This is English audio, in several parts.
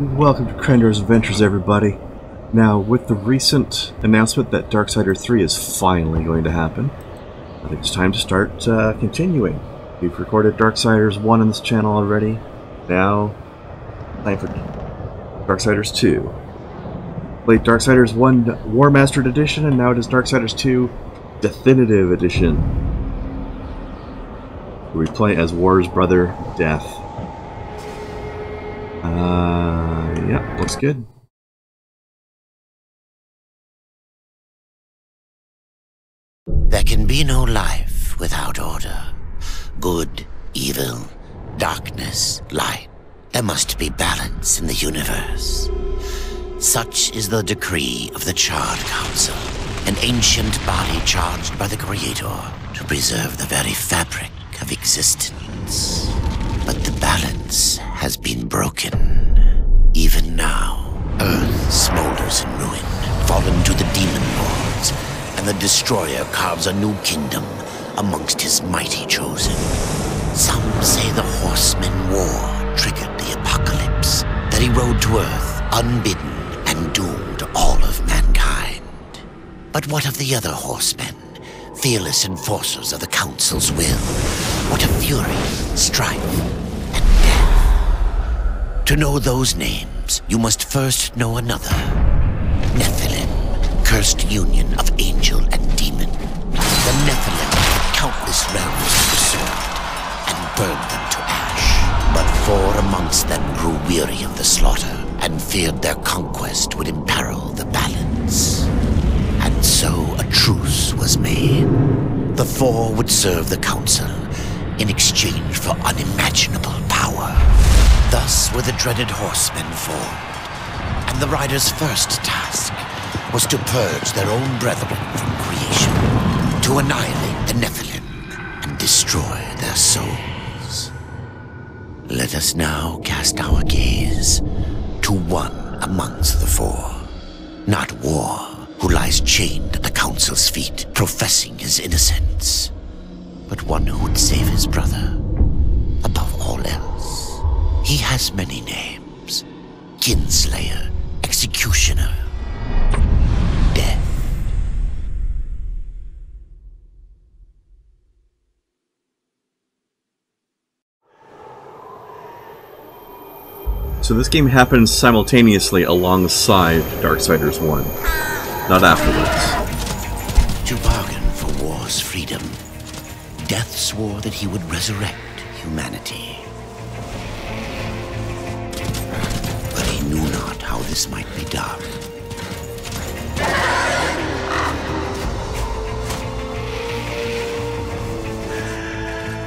Welcome to Krendar's Adventures, everybody. Now, with the recent announcement that Darksider 3 is finally going to happen, I think it's time to start uh, continuing. We've recorded Darksiders 1 on this channel already. Now, time for Darksiders 2. Played Darksiders 1 Warmastered Edition, and now it is Darksiders 2 Definitive Edition. We play as War's brother, Death. Uh, yeah, looks good. There can be no life without order. Good, evil, darkness, light. There must be balance in the universe. Such is the decree of the Charred Council, an ancient body charged by the Creator to preserve the very fabric of existence. But the balance has been broken. Even now, Earth smolders in ruin, fallen to the demon lords, and the Destroyer carves a new kingdom amongst his mighty chosen. Some say the Horseman War triggered the apocalypse, that he rode to Earth unbidden and doomed all of mankind. But what of the other horsemen, fearless enforcers of the Council's will? What a fury, strife, and death? To know those names, you must first know another. Nephilim, cursed union of angel and demon. The Nephilim had countless realms to serve and burned them to ash. But four amongst them grew weary of the slaughter and feared their conquest would imperil the balance. And so a truce was made. The four would serve the Council in exchange for unimaginable power. Thus were the dreaded horsemen formed, and the riders' first task was to purge their own brethren from creation, to annihilate the Nephilim and destroy their souls. Let us now cast our gaze to one amongst the four, not War, who lies chained at the Council's feet, professing his innocence, but one who would save his brother above all else. He has many names Kinslayer, Executioner, Death. So this game happens simultaneously alongside Darksiders 1, not afterwards. To bargain for war's freedom, Death swore that he would resurrect humanity. But he knew not how this might be done.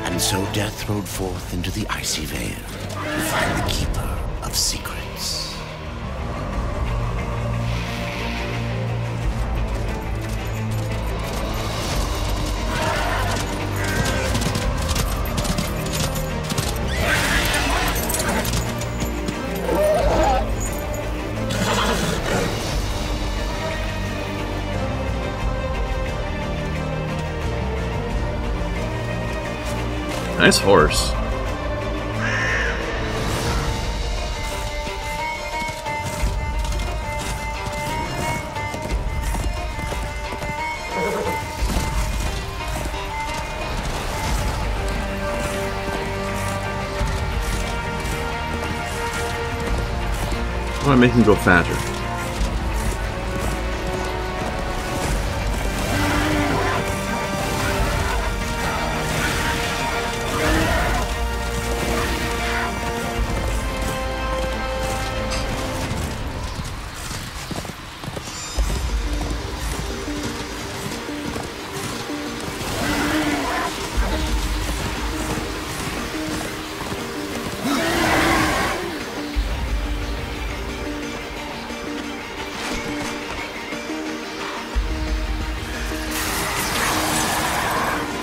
And so Death rode forth into the icy veil to find the Keeper of Secrets. Nice horse. I make him go faster.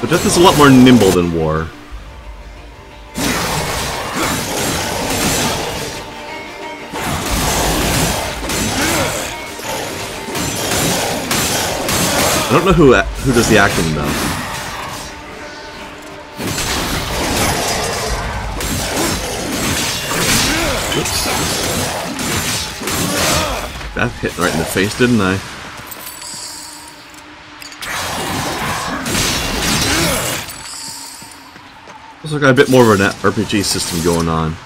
But Death is a lot more nimble than War. I don't know who who does the acting though. Oops. that hit right in the face, didn't I? Also got a bit more of an RPG system going on.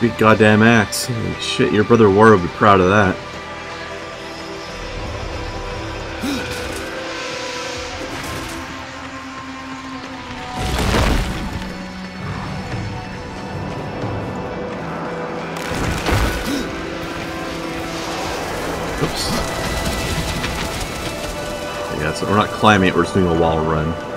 Big goddamn axe. Holy shit, your brother War would be proud of that. Oops. Yeah, so we're not climbing it, we're just doing a wall run.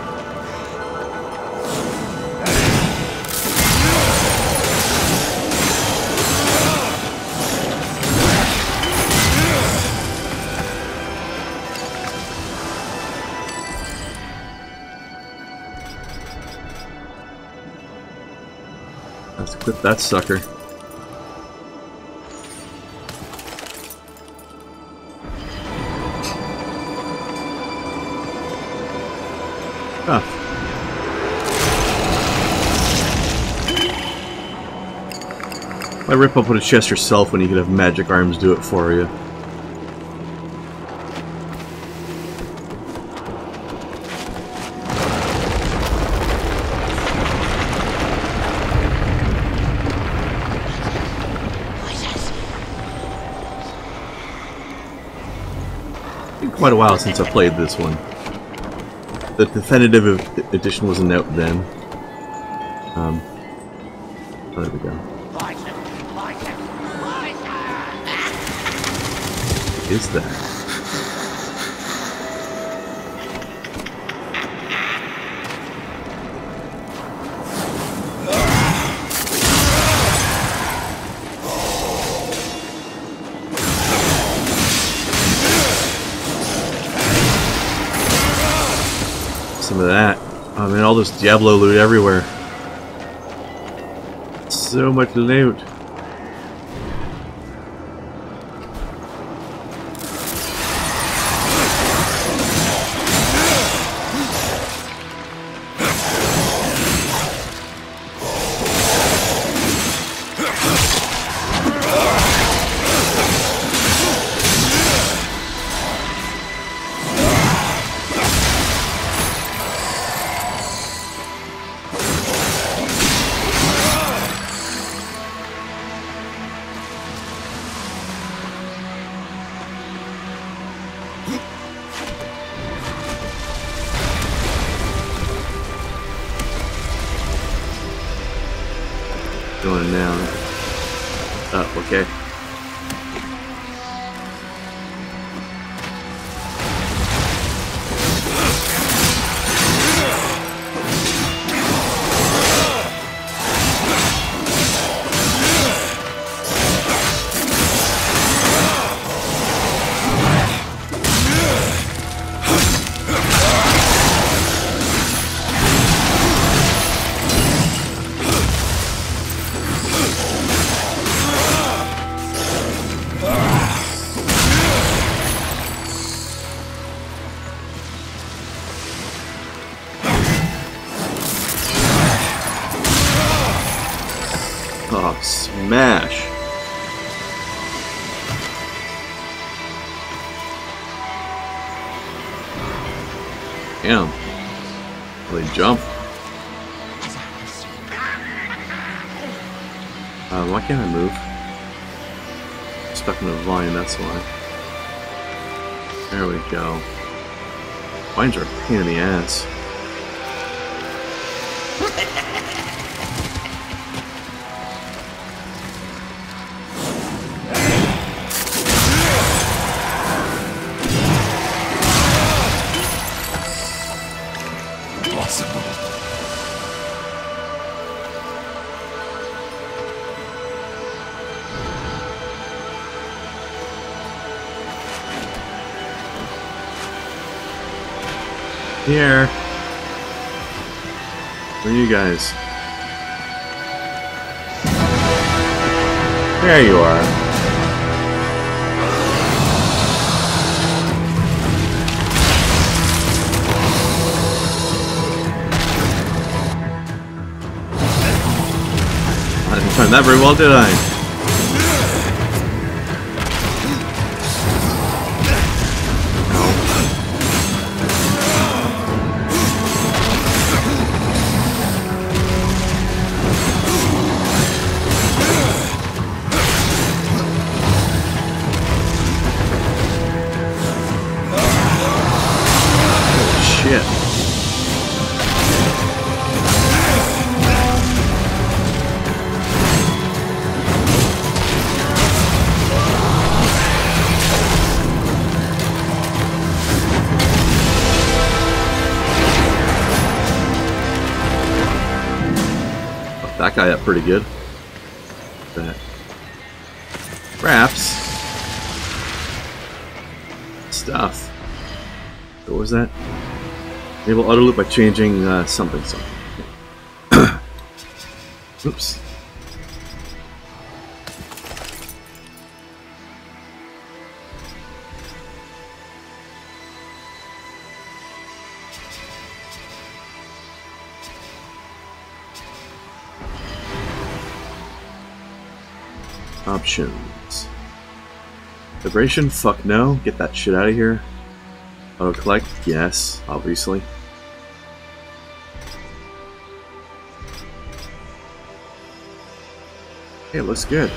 That sucker. Ah. Why rip up a chest yourself when you could have magic arms do it for you? Quite a while since I played this one. The definitive edition wasn't out then. Um, oh, there we go. What is that? Some of that. I mean, all this Diablo loot everywhere. So much loot. Going down. Up, okay. Oh, smash! Damn. They jump. Uh, why can't I move? I'm Stuck in a vine, that's why. There we go. Vines are a pain in the ass. Here. Where are you guys? There you are. I didn't time that very well, did I? Guy up pretty good. That. Perhaps. Stuff. What was that? Enable auto loop by changing uh, something something. Oops. Options. Vibration? Fuck no. Get that shit out of here. Auto collect? Yes, obviously. It looks good.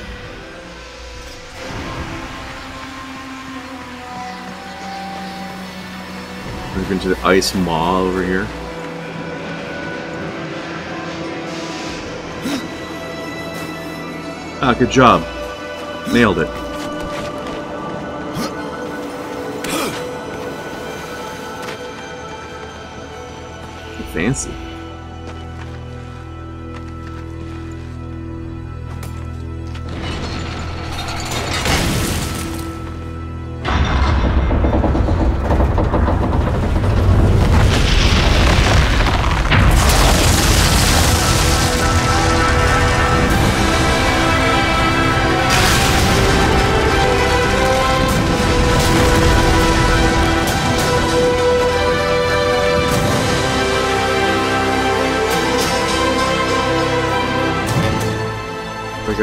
Move into the ice maw over here. Ah, good job. Nailed it. Fancy.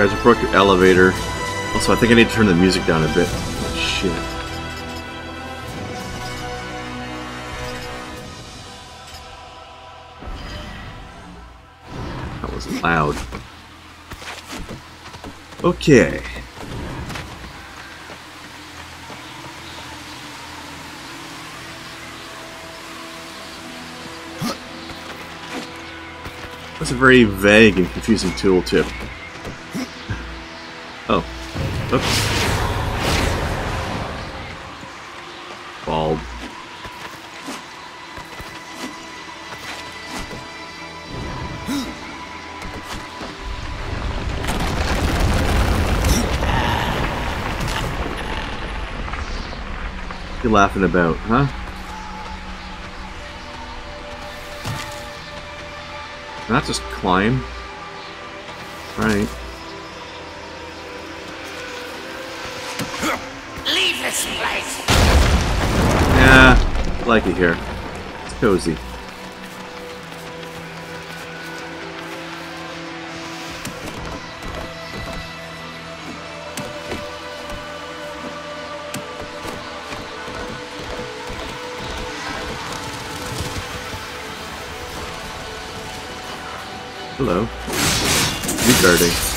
Guys, we broke your elevator. Also, I think I need to turn the music down a bit. Oh, shit. That was loud. Okay. That's a very vague and confusing tooltip. Oh. Oops. Bald. you laughing about, huh? Not just climb. Right. Like it here. It's cozy. Hello. You dirty.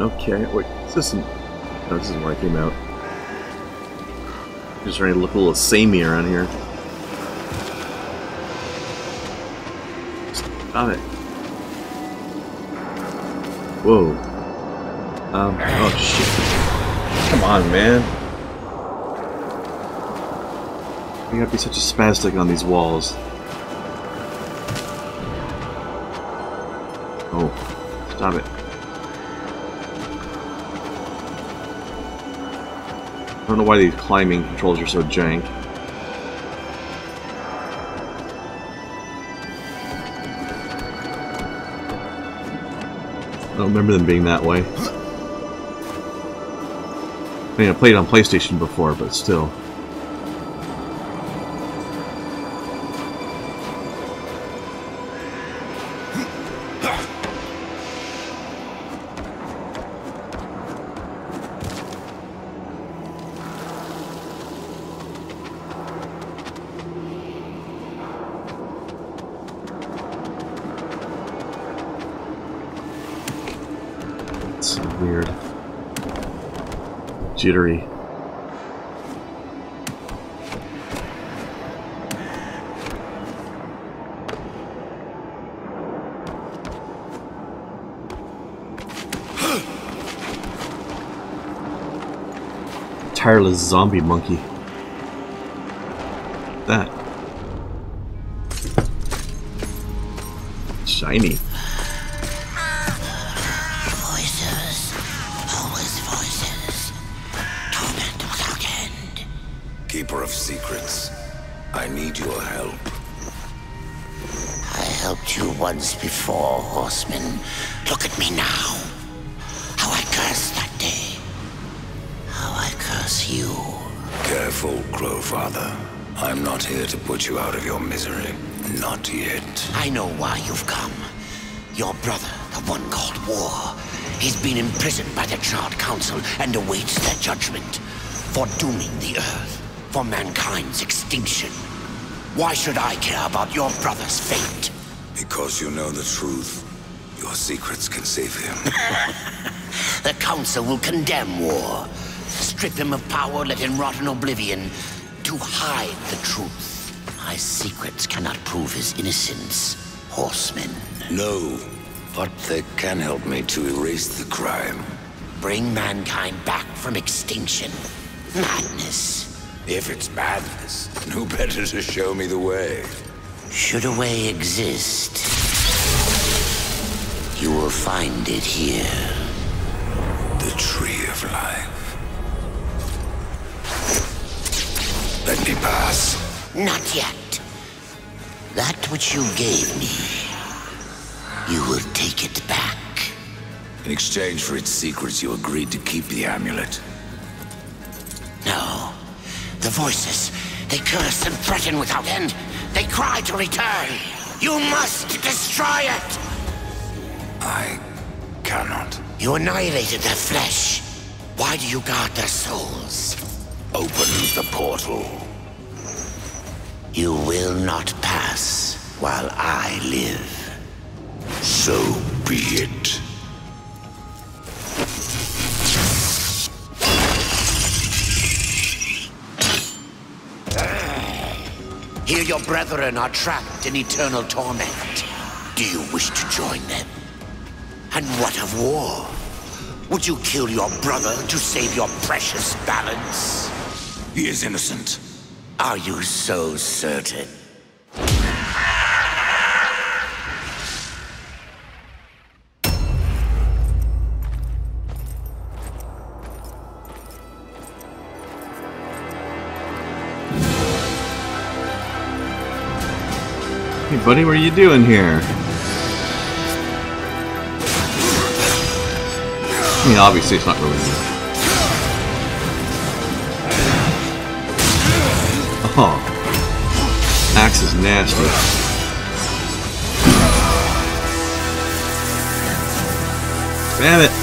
Okay, wait, is this... No, this isn't where I came out. Just trying to look a little samey around here. Stop it. Whoa. Um, oh shit. Come on, man. You gotta be such a spastic on these walls. Oh, stop it. Know why these climbing controls are so jank. I don't remember them being that way. I mean, I played on PlayStation before, but still. Jittery. Tireless zombie monkey. That. Shiny. Keeper of secrets, I need your help. I helped you once before, horseman. Look at me now. How I cursed that day. How I curse you. Careful, Crowfather. I'm not here to put you out of your misery. Not yet. I know why you've come. Your brother, the one called War, he's been imprisoned by the Charred Council and awaits their judgment for dooming the Earth, for mankind's extinction. Why should I care about your brother's fate? Because you know the truth. Your secrets can save him. The Council will condemn War, strip him of power, let him rot in oblivion, to hide the truth. My secrets cannot prove his innocence, horsemen. no, but they can help me to erase the crime. Bring mankind back from extinction. Madness. If it's madness, then who better to show me the way? Should a way exist, you will find it here. The tree of life. Let me pass. Not yet. That which you gave me, you will take it back. In exchange for its secrets, you agreed to keep the amulet. No. The voices, they curse and threaten without end. They cry to return. You must destroy it. I cannot. You annihilated their flesh. Why do you guard their souls? Open the portal. You will not pass while I live. So be it. Here your brethren are trapped in eternal torment. Do you wish to join them? And what of war? Would you kill your brother to save your precious balance? He is innocent. Are you so certain? Hey, buddy, what are you doing here? I mean, obviously, it's not really you. Oh. Axe is nasty. Damn it!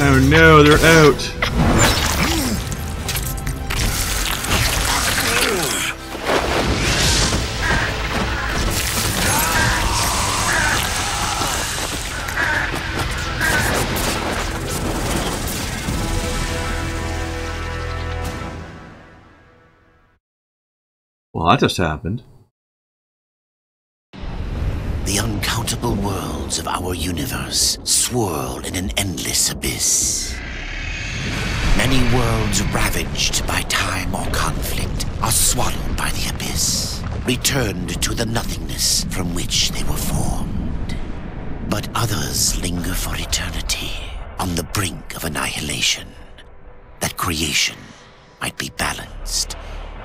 Oh no, they're out. Well, that just happened. The uncountable worlds of our universe swirl in an endless abyss. Many worlds ravaged by time or conflict are swallowed by the abyss, returned to the nothingness from which they were formed. But others linger for eternity on the brink of annihilation, that creation might be balanced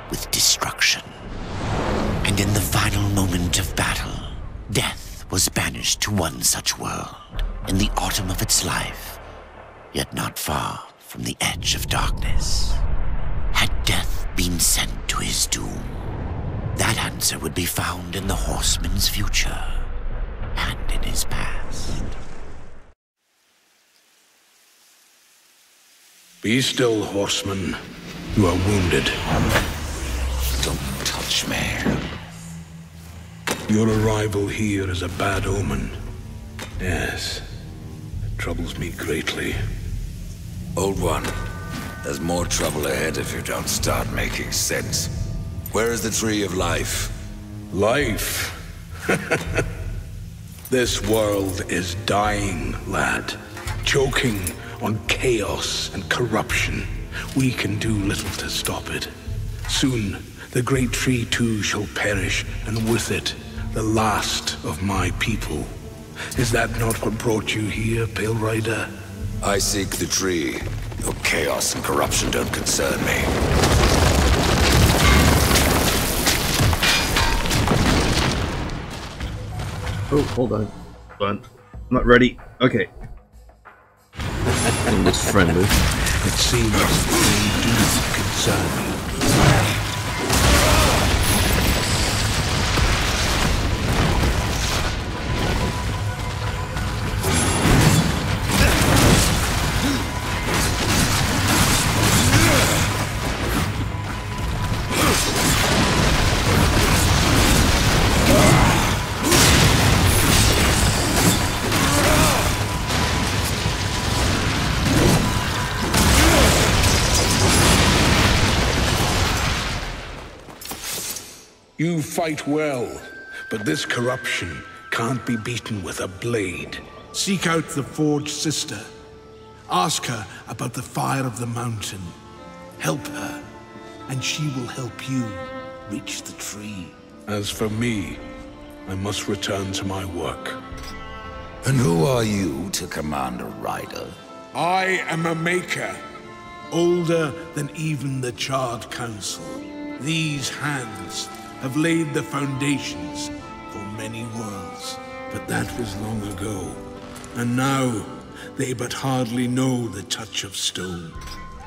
with destruction. And in the final moment of battle, death was banished to one such world in the autumn of its life, yet not far from the edge of darkness. Had death been sent to his doom? That answer would be found in the horseman's future and in his past. Be still, horseman. You are wounded. Don't touch me. Your arrival here is a bad omen. Yes. It troubles me greatly. Old one, there's more trouble ahead if you don't start making sense. Where is the tree of life? Life. this world is dying, lad. Choking on chaos and corruption. We can do little to stop it. Soon, the great tree too shall perish, and with it, the last of my people. Is that not what brought you here, Pale Rider? I seek the tree. Your chaos and corruption don't concern me. Oh, hold on. Hold on. I'm not ready. Okay. It looks friendly. It seems they do concern me. You fight well, but this corruption can't be beaten with a blade. Seek out the Forge Sister. Ask her about the fire of the mountain. Help her, and she will help you reach the tree. As for me, I must return to my work. And who are you to command a rider? I am a maker, older than even the Charred Council. These hands have laid the foundations for many worlds. But that was long ago. And now, they but hardly know the touch of stone.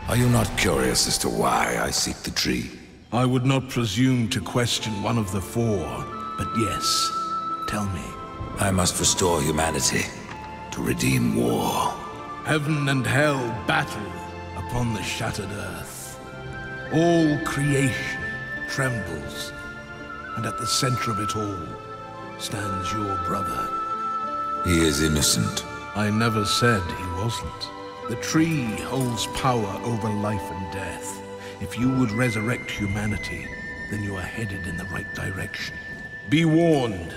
Are you not curious as to why I seek the tree? I would not presume to question one of the four, but yes, tell me. I must restore humanity to redeem war. Heaven and hell battle upon the shattered earth. All creation trembles, and at the center of it all stands your brother. He is innocent. I never said he wasn't. The tree holds power over life and death. If you would resurrect humanity, then you are headed in the right direction. Be warned.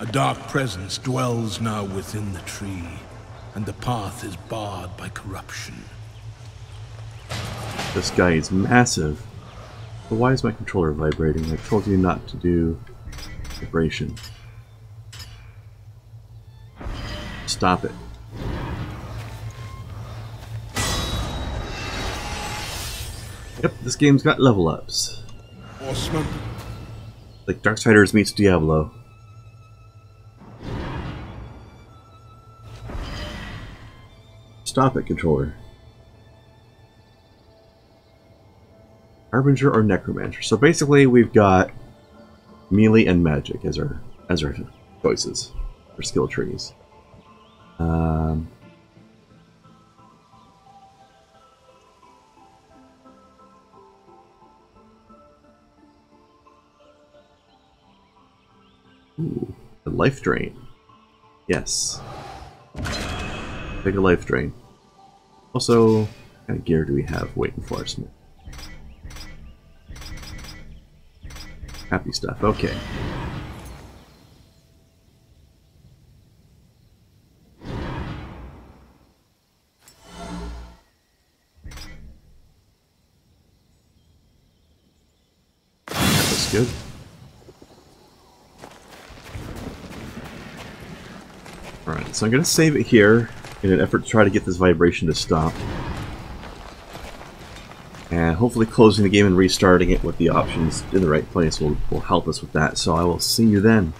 A dark presence dwells now within the tree, and the path is barred by corruption. This guy is massive. But why is my controller vibrating? I told you not to do vibration. Stop it. Yep, this game's got level ups. Horseman, Like Darksiders meets Diablo. Stop it, controller. Harbinger or Necromancer. So basically, we've got melee and magic as our as our choices, our skill trees. Um, ooh, the life drain. Yes. Take a life drain. Also, what kind of gear do we have waiting for us? Happy stuff. Okay. That That's good. Alright, so I'm going to save it here in an effort to try to get this vibration to stop. Hopefully closing the game and restarting it with the options in the right place will, will help us with that. So I will see you then.